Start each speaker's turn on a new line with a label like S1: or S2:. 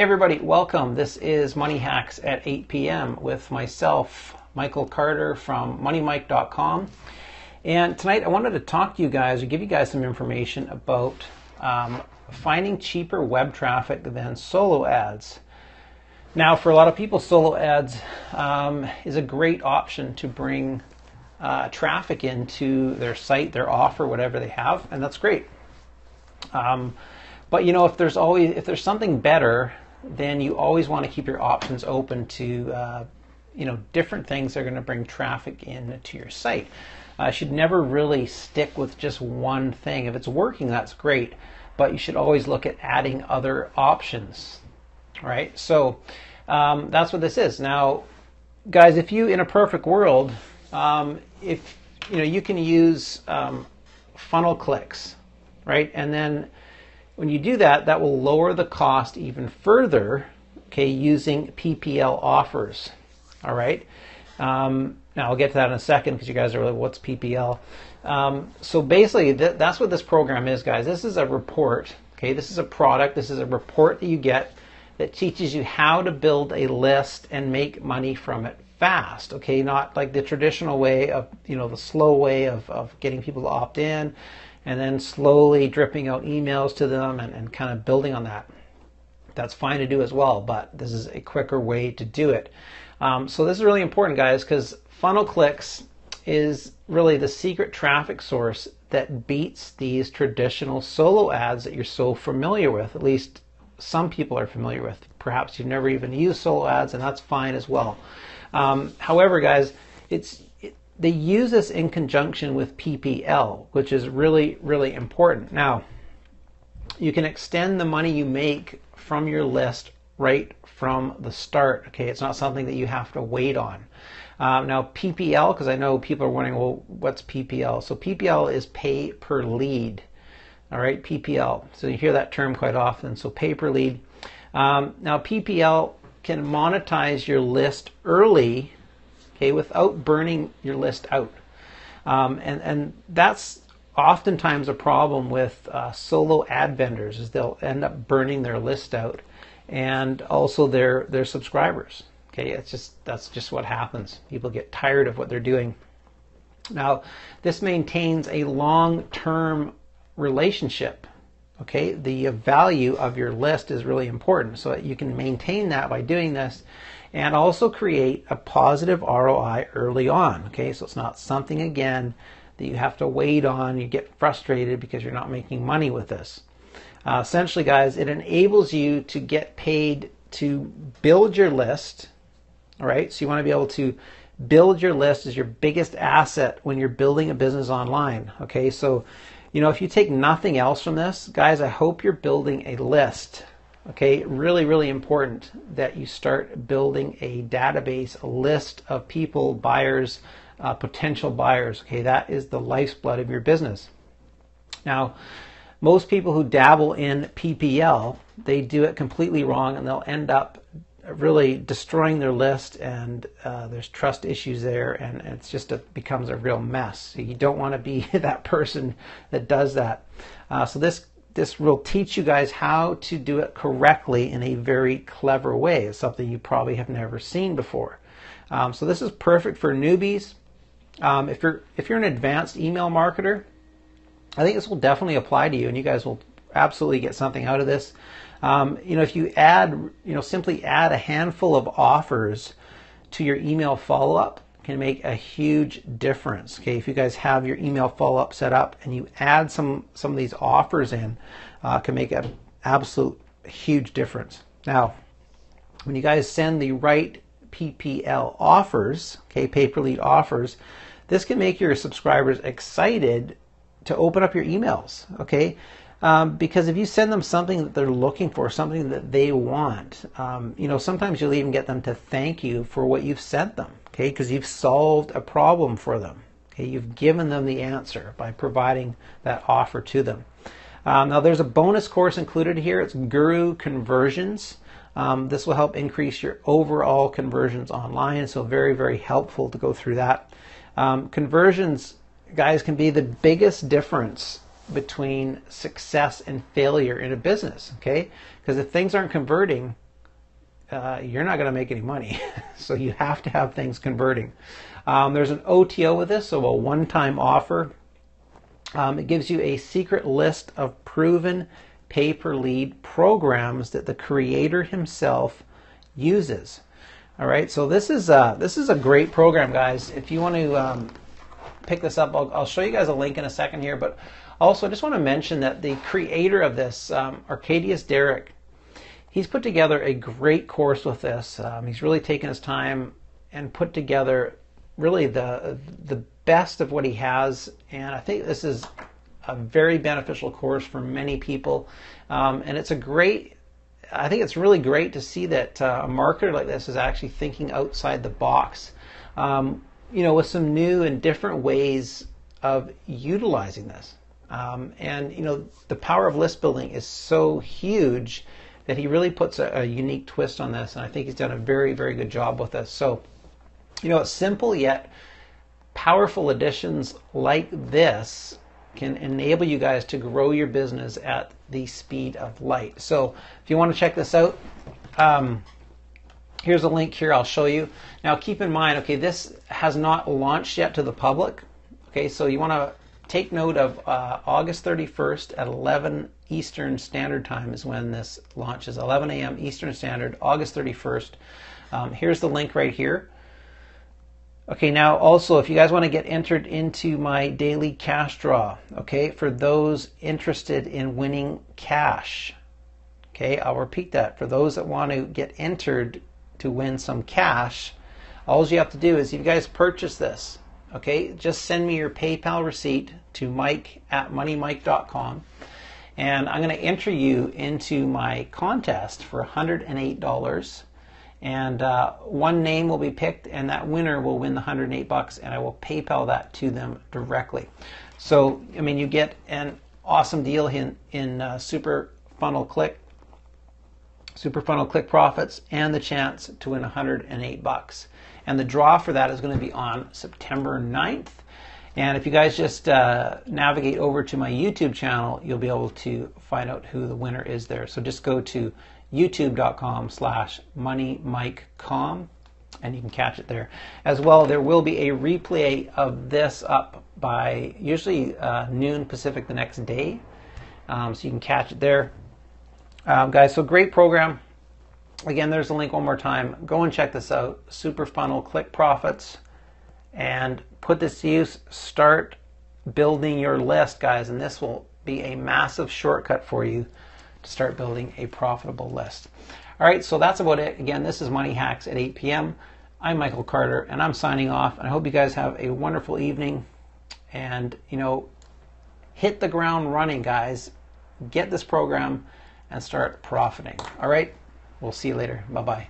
S1: Hey everybody, welcome. This is Money Hacks at 8 p.m. with myself, Michael Carter from MoneyMike.com. And tonight I wanted to talk to you guys or give you guys some information about um, finding cheaper web traffic than solo ads. Now, for a lot of people, solo ads um, is a great option to bring uh, traffic into their site, their offer, whatever they have, and that's great. Um, but you know, if there's always if there's something better, then you always want to keep your options open to uh, you know different things that are going to bring traffic in to your site. I uh, should never really stick with just one thing. If it's working, that's great, but you should always look at adding other options. Right? So um, that's what this is. Now, guys, if you in a perfect world, um, if you know you can use um, funnel clicks, right, and then when you do that, that will lower the cost even further, okay, using PPL offers. All right. Um, now I'll get to that in a second because you guys are like, what's PPL? Um, so basically, th- that's what this program is, guys. This is a report. Okay, this is a product. This is a report that you get that teaches you how to build a list and make money from it fast. Okay, not like the traditional way of you know the slow way of, of getting people to opt in and then slowly dripping out emails to them and, and kind of building on that. That's fine to do as well, but this is a quicker way to do it. Um, so this is really important, guys, because funnel clicks is really the secret traffic source that beats these traditional solo ads that you're so familiar with. At least some people are familiar with. Perhaps you've never even used solo ads, and that's fine as well. Um, however, guys, it's they use this in conjunction with PPL, which is really, really important. Now, you can extend the money you make from your list right from the start. Okay, it's not something that you have to wait on. Um, now, PPL, because I know people are wondering, well, what's PPL? So, PPL is pay per lead. All right, PPL. So, you hear that term quite often. So, pay per lead. Um, now, PPL can monetize your list early okay, without burning your list out. Um, and, and that's oftentimes a problem with uh, solo ad vendors is they'll end up burning their list out and also their, their subscribers. Okay, it's just that's just what happens. People get tired of what they're doing. Now, this maintains a long-term relationship. Okay, the value of your list is really important, so you can maintain that by doing this and also create a positive ROI early on. Okay, so it's not something again that you have to wait on. You get frustrated because you're not making money with this. Uh, essentially, guys, it enables you to get paid to build your list. All right, so you want to be able to build your list as your biggest asset when you're building a business online. Okay, so you know if you take nothing else from this, guys, I hope you're building a list Okay, really, really important that you start building a database, a list of people, buyers, uh, potential buyers. Okay, that is the lifeblood of your business. Now, most people who dabble in PPL, they do it completely wrong and they'll end up really destroying their list and uh, there's trust issues there and it's just it becomes a real mess. So you don't want to be that person that does that. Uh, so this this will teach you guys how to do it correctly in a very clever way. It's something you probably have never seen before. Um, so this is perfect for newbies. Um, if you're if you're an advanced email marketer, I think this will definitely apply to you, and you guys will absolutely get something out of this. Um, you know, if you add, you know, simply add a handful of offers to your email follow up, can make a huge difference. Okay, if you guys have your email follow-up set up and you add some some of these offers in, uh, can make an absolute huge difference. Now, when you guys send the right PPL offers, okay, pay per lead offers, this can make your subscribers excited to open up your emails. Okay, um, because if you send them something that they're looking for, something that they want, um, you know, sometimes you'll even get them to thank you for what you've sent them, okay, because you've solved a problem for them. Okay, you've given them the answer by providing that offer to them. Um, now, there's a bonus course included here. It's Guru Conversions. Um, this will help increase your overall conversions online. So, very, very helpful to go through that. Um, conversions, guys, can be the biggest difference between success and failure in a business, okay? Because if things aren't converting, uh, you're not going to make any money. so you have to have things converting. Um, there's an OTO with this, so a one time offer. Um, it gives you a secret list of proven pay per lead programs that the creator himself uses. All right, so this is a, this is a great program, guys. If you want to um, pick this up, I'll, I'll, show you guys a link in a second here. But also, I just want to mention that the creator of this, um, Arcadius Derrick, he's put together a great course with this. Um, he's really taken his time and put together really the the best of what he has, and I think this is a very beneficial course for many people, um, and it's a great. I think it's really great to see that uh, a marketer like this is actually thinking outside the box, um, you know, with some new and different ways of utilizing this. Um, and you know, the power of list building is so huge that he really puts a, a, unique twist on this, and I think he's done a very, very good job with this. So, you know, simple yet powerful additions like this can enable you guys to grow your business at the speed of light. So, if you want to check this out, um, here's a link here. I'll show you. Now, keep in mind, okay, this has not launched yet to the public. Okay, so you want to take note of uh, August 31st at 11 Eastern Standard Time is when this launches. 11 a.m. Eastern Standard, August 31st. Um, here's the link right here. Okay, now also, if you guys want to get entered into my daily cash draw, okay, for those interested in winning cash, okay, I'll repeat that. For those that want to get entered to win some cash, all you have to do is you guys purchase this, okay, just send me your PayPal receipt to mike at moneymike.com and I'm going to enter you into my contest for $108 and uh, one name will be picked and that winner will win the 108 bucks and I will PayPal that to them directly. So, I mean, you get an awesome deal in, in uh, Super Funnel Click, Super Funnel Click Profits and the chance to win 108 bucks. And the draw for that is going to be on September 9th. And if you guys just uh, navigate over to my YouTube channel, you'll be able to find out who the winner is there. So just go to youtube.com slash moneymikecom and you can catch it there. As well, there will be a replay of this up by usually uh, noon Pacific the next day. Um, so you can catch it there. Um, guys, so great program. Again, there's a link one more time. Go and check this out. Super Funnel Click Profits and put this to use. Start building your list, guys, and this will be a massive shortcut for you to start building a profitable list. All right, so that's about it. Again, this is Money Hacks at 8 p.m. I'm Michael Carter, and I'm signing off. And I hope you guys have a wonderful evening. And, you know, hit the ground running, guys. Get this program and start profiting. All right? We'll see you later. Bye bye.